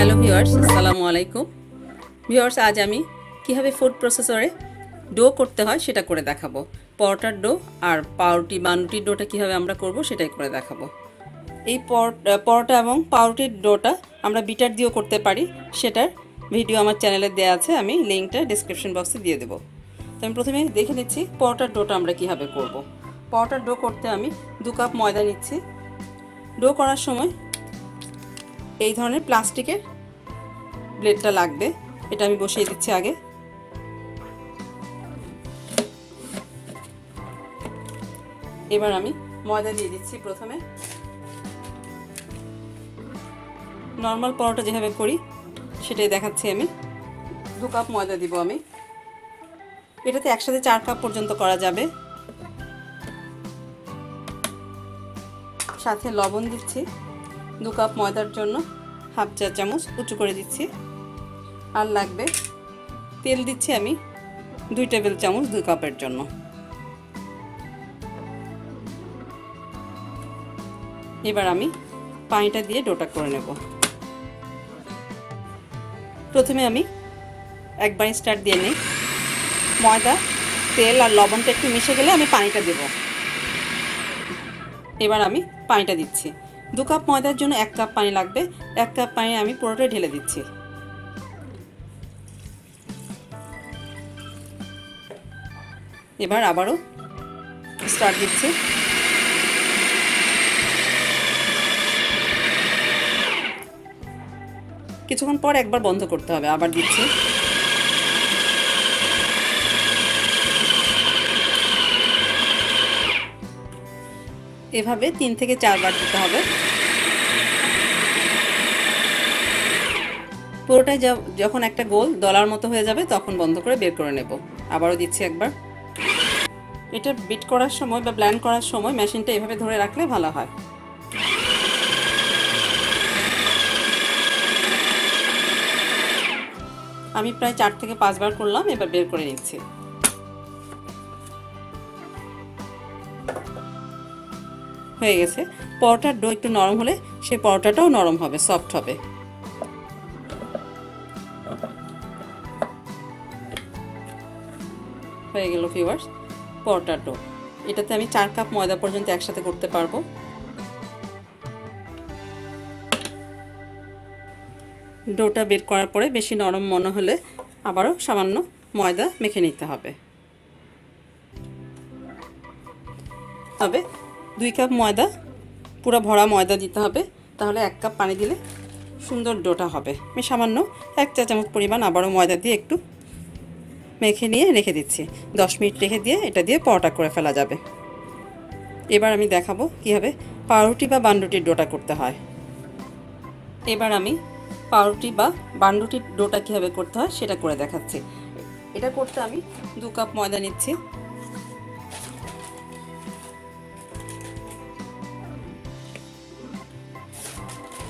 Hello viewers, আসসালামু আলাইকুম। Viewers, আজ আমি কীভাবে ফুড প্রসেসরে ডো করতে হয় সেটা করে দেখাবো। পরোটার ডো আর পাউরুটি বানুটির ডোটা কীভাবে আমরা করব সেটাই করে দেখাবো। এই পরোটা এবং পাউরুটির ডোটা আমরা বিটার দিয়েও করতে পারি, সেটার ভিডিও আমার চ্যানেলে দেওয়া আছে, আমি লিঙ্কটা ডিসক্রিপশন বক্সে দিয়ে দেবো। তো আমি প্রথমে দেখে নিচ্ছি পরোটার ডোটা আমরা কীভাবে করব। পরোটার ডো করতে আমি দু কাপ ময়দা নিচ্ছি। ডো করার সময় এই ধরনের প্লাস্টিকের ব্লেডটা লাগবে। এটা আমি বসিয়ে দিচ্ছি আগে। এবার আমি ময়দা দিয়ে দিচ্ছি প্রথমে। নর্মাল পরোটা যেভাবে করি, সেটাই দেখাচ্ছি আমি। দু কাপ ময়দা দিব আমি। এটাতে একসাথে চার কাপ পর্যন্ত করা যাবে। সাথে লবণ দিচ্ছি। দু কাপ ময়দার জন্য হাফ চা চামচ উঁচু করে দিচ্ছি। আর লাগবে তেল দিচ্ছি আমি দুই টেবিল চামচ দুই কাপের জন্য। এবার আমি পানিটা দিয়ে ডোটা করে নেব। প্রথমে আমি একবার স্টার্ট দিয়ে নিই। ময়দা, তেল আর লবণটা একটু মিশে গেলে আমি পানিটা দেব। এবার আমি পানিটা দিচ্ছি। দু কাপ ময়দার জন্য এক কাপ পানি লাগবে। এক কাপ পানি আমি পুরোটাই ঢেলে দিচ্ছি। এবার আবারও স্টার্ট দিচ্ছি। কিছুক্ষণ পর একবার বন্ধ করতে হবে, আবার দিচ্ছি। এভাবে তিন থেকে চারবার দিতে হবে। পুরোটাই যখন একটা গোল দলার মতো হয়ে যাবে, তখন বন্ধ করে বের করে নেব। আবারও দিচ্ছি একবার। এটা বিট করার সময় বা ব্ল্যান্ড করার সময় মেশিনটা এভাবে ধরে রাখলে ভালো হয়। আমি প্রায় চার থেকে পাঁচবার করলাম, এবার বের করে নিচ্ছি। হয়ে গেছে। পরোটার ডো একটু নরম হলে সে পরোটাটাও নরম হবে সফট হবে। হয়ে গেল ফিওয়ার্স পরোটার ডো এটাতে আমি চার কাপ ময়দা পর্যন্ত একসাথে করতে পারব। ডোটা বের করার পরে বেশি নরম মনে হলে আবারও সামান্য ময়দা মেখে নিতে হবে। হবে দুই কাপ ময়দা, পুরো ভরা ময়দা দিতে হবে। তাহলে এক কাপ পানি দিলে সুন্দর ডোটা হবে। আমি সামান্য এক চা চামচ পরিমাণ আবারও ময়দা দিয়ে একটু মেখে নিয়ে রেখে দিচ্ছি। দশ মিনিট রেখে দিয়ে এটা দিয়ে পরোটা করে ফেলা যাবে। এবার আমি দেখাবো কীভাবে পাউরুটি বা বান্ডুটির ডোটা করতে হয়। এবার আমি পাউরুটি বা বান্ডুটির ডোটা কীভাবে করতে হয় সেটা করে দেখাচ্ছি। এটা করতে আমি দু কাপ ময়দা নিচ্ছি।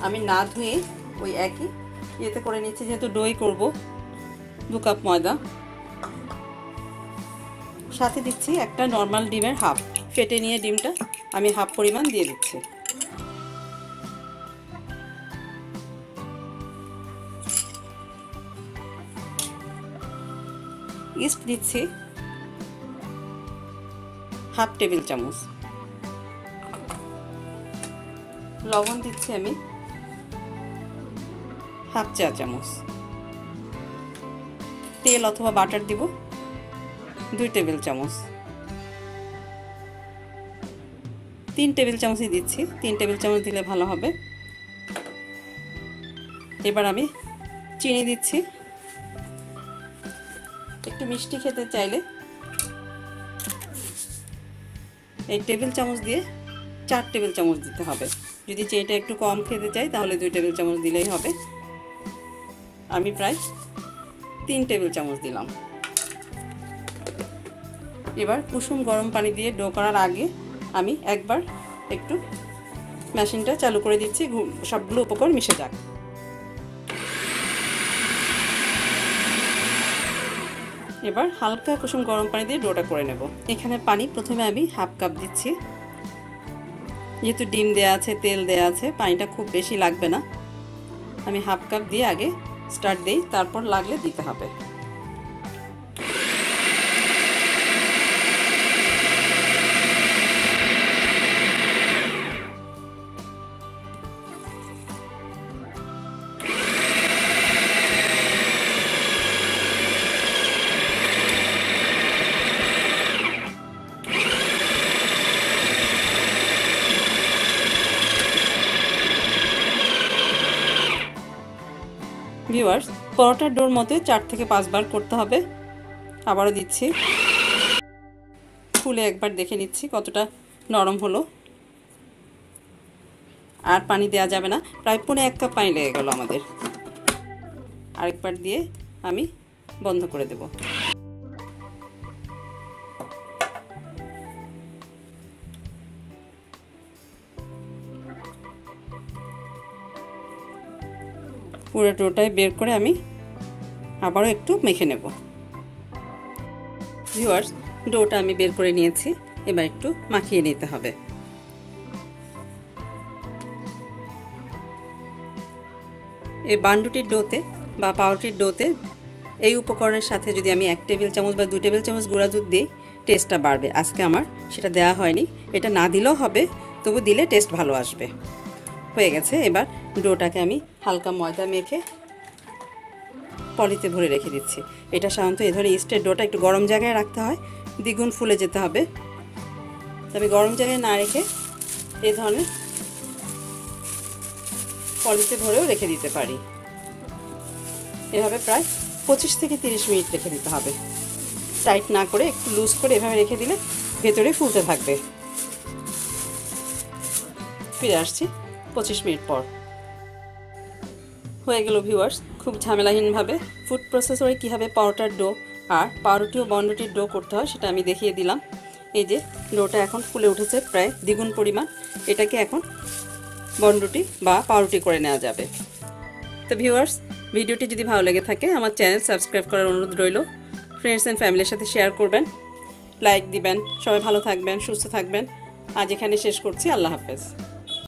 আমি না ধুয়ে ওই একই ইয়েতে করে নিচ্ছি, যেহেতু দই করব, দু কাপ ময়দা। সাথে দিচ্ছি একটা নর্মাল ডিমের হাফ ফেটে নিয়ে ডিমটা আমি হাফ পরিমাণ দিয়ে দিচ্ছি। ইস্ট দিচ্ছি হাফ টেবিল চামচ। লবণ দিচ্ছি আমি হাফ চা চামচ। তেল অথবা বাটার দিব, দুই টেবিল চামচ। তিন টেবিল চামচই দিচ্ছি, তিন টেবিল চামচ দিলে ভালো হবে। এবার আমি চিনি দিচ্ছি। একটু মিষ্টি খেতে চাইলে এই টেবিল চামচ দিয়ে চার টেবিল চামচ দিতে হবে। যদি চিনিটা একটু কম খেতে চাই, তাহলে দুই টেবিল চামচ দিলেই হবে। আমি প্রায় তিন টেবিল চামচ দিলাম। এবার কুসুম গরম পানি দিয়ে ডো করার আগে আমি একবার একটু মেশিনটা চালু করে দিচ্ছি সবগুলো উপকরণ মিশে যাক। এবার হালকা কুসুম গরম পানি দিয়ে ডোটা করে নেব। এখানে পানি প্রথমে আমি হাফ কাপ দিচ্ছি। যেহেতু ডিম দেয়া আছে, তেল দেয়া আছে, পানিটা খুব বেশি লাগবে না। আমি হাফ কাপ দিয়ে আগে স্টার্ট দিই তারপর লাগলে দিতে হবে। ভিউয়ার্স পরোটার ডোর মতো চার থেকে পাঁচবার করতে হবে। আবারও দিচ্ছি। খুলে একবার দেখে নিচ্ছি কতটা নরম হলো। আর পানি দেয়া যাবে না। প্রায় পনেরো এক কাপ পানি লেগে গেল আমাদের। আরেকবার দিয়ে আমি বন্ধ করে দেব। পুরো ডোটাই বের করে আমি আবারও একটু মেখে নেব। ভিউয়ার্স ডোটা আমি বের করে নিয়েছি, এবার একটু মাখিয়ে নিতে হবে। এই বান্ডুটির ডোতে বা পাউরুটির ডোতে এই উপকরণের সাথে যদি আমি এক টেবিল চামচ বা দু টেবিল চামচ গুঁড়া দুধ দিই টেস্টটা বাড়বে। আজকে আমার সেটা দেওয়া হয়নি। এটা না দিলেও হবে, তবু দিলে টেস্ট ভালো আসবে। হয়ে গেছে। এবার ডোটাকে আমি হালকা ময়দা মেখে পলিতে ভরে রেখে দিচ্ছি। এটা সাধারণত এই ধরনের ইস্টের ডোটা একটু গরম জায়গায় রাখতে হয়, দ্বিগুণ ফুলে যেতে হবে। তবে গরম জায়গায় না রেখে এই ধরনের পলিতে ভরেও রেখে দিতে পারি। এভাবে প্রায় পঁচিশ থেকে তিরিশ মিনিট রেখে দিতে হবে। টাইট না করে, একটু লুজ করে এভাবে রেখে দিলে ভেতরে ফুলতে থাকবে। ফিরে আসছি পঁচিশ মিনিট পর। হয়ে গেল ভিউয়ার্স খুব ঝামেলাহীনভাবে ফুড প্রসেসরে কীভাবে পাউরুটার ডো আর পাউরুটি ও বন্ডটির ডো করতে হয় সেটা আমি দেখিয়ে দিলাম। এই যে ডোটা এখন ফুলে উঠেছে প্রায় দ্বিগুণ পরিমাণ। এটাকে এখন বন্ডটি বা পাউরুটি করে নেওয়া যাবে। তো ভিউয়ার্স ভিডিওটি যদি ভালো লেগে থাকে, আমার চ্যানেল সাবস্ক্রাইব করার অনুরোধ রইল। ফ্রেন্ডস অ্যান্ড ফ্যামিলির সাথে শেয়ার করবেন লাইক দিবেন, সবাই ভালো থাকবেন, সুস্থ থাকবেন। আজ এখানে শেষ করছি, আল্লাহ হাফেজ।